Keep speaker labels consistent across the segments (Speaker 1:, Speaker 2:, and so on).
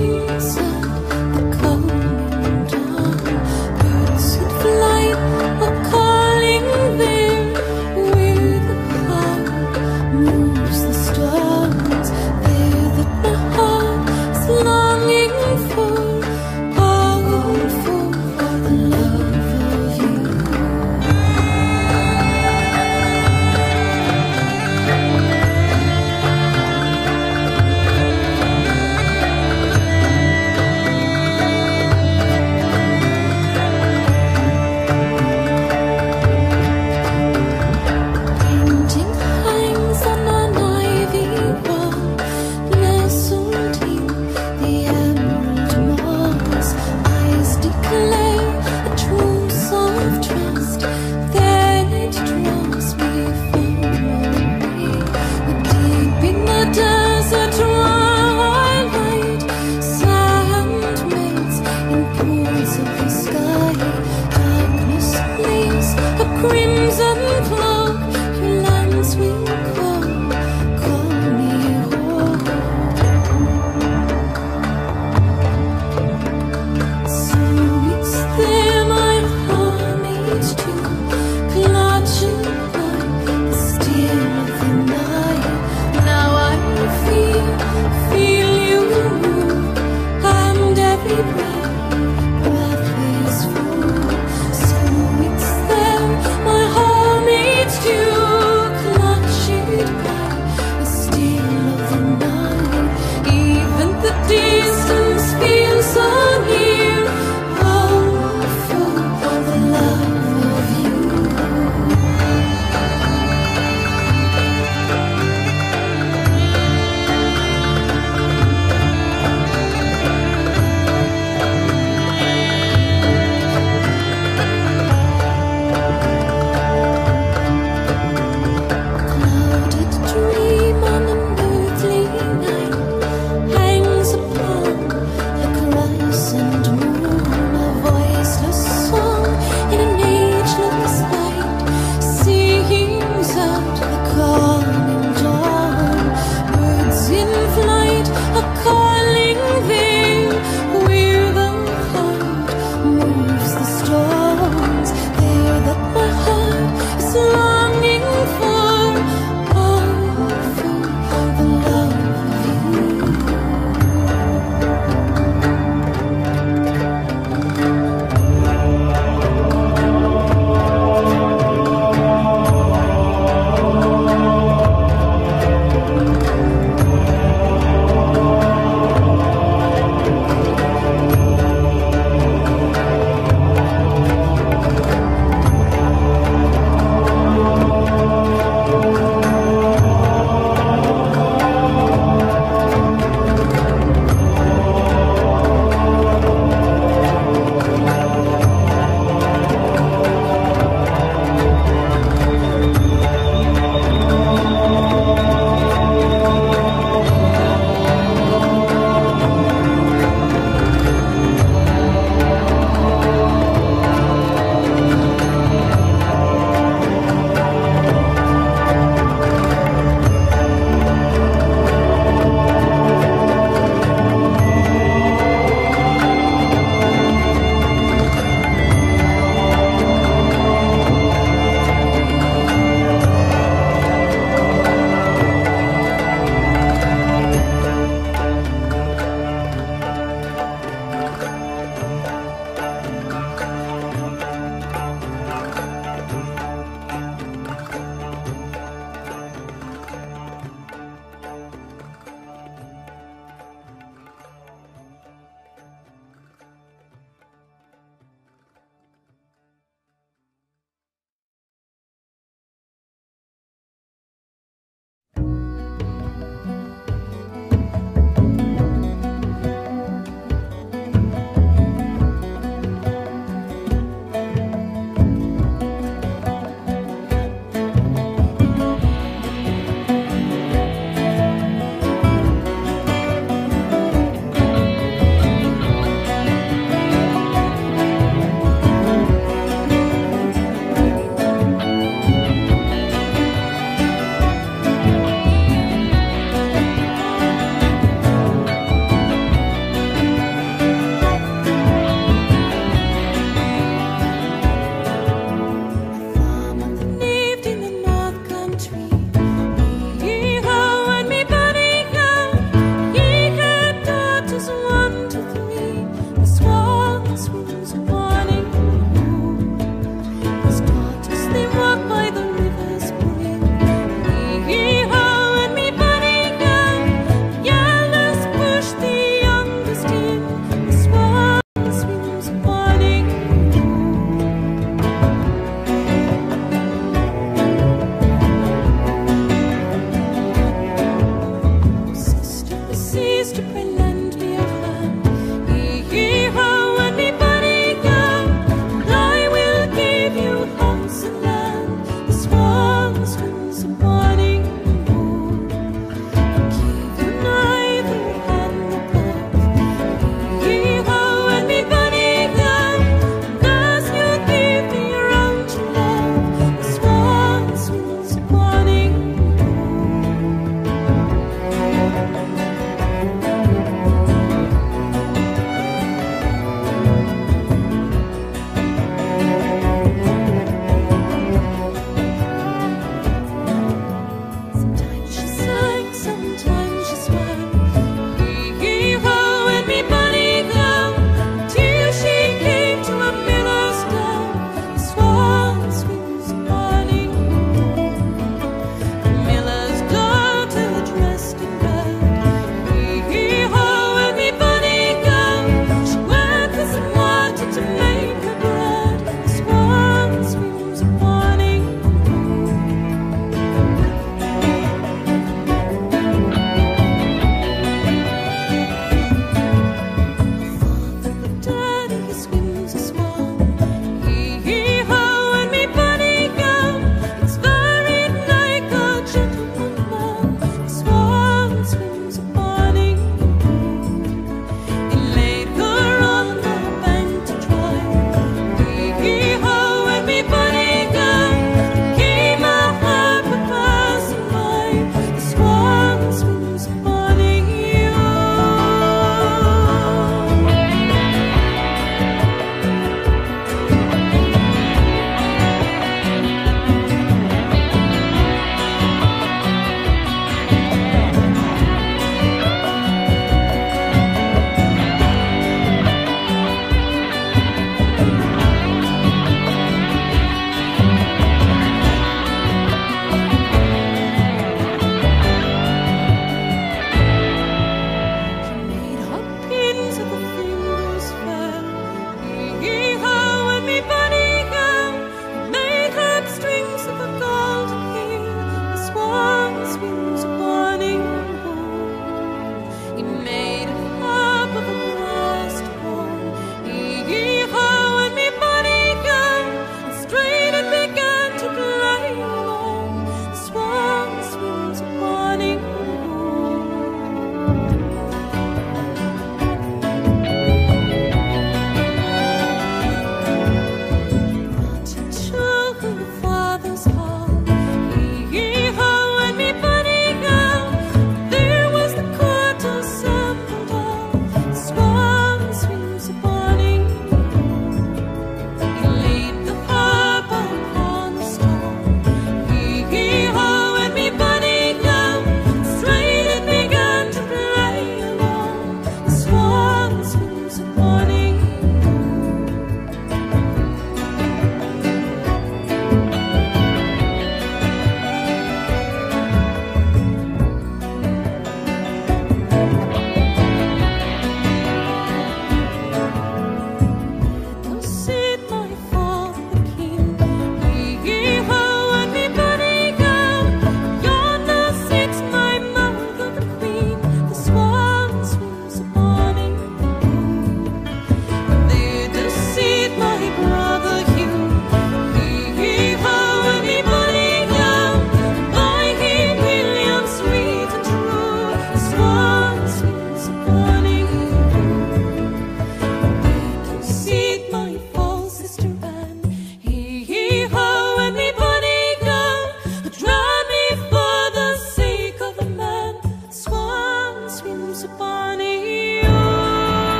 Speaker 1: So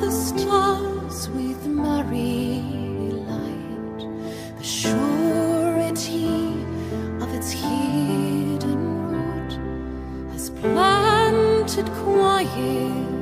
Speaker 1: the stars with merry light, the surety of its hidden root has planted quiet.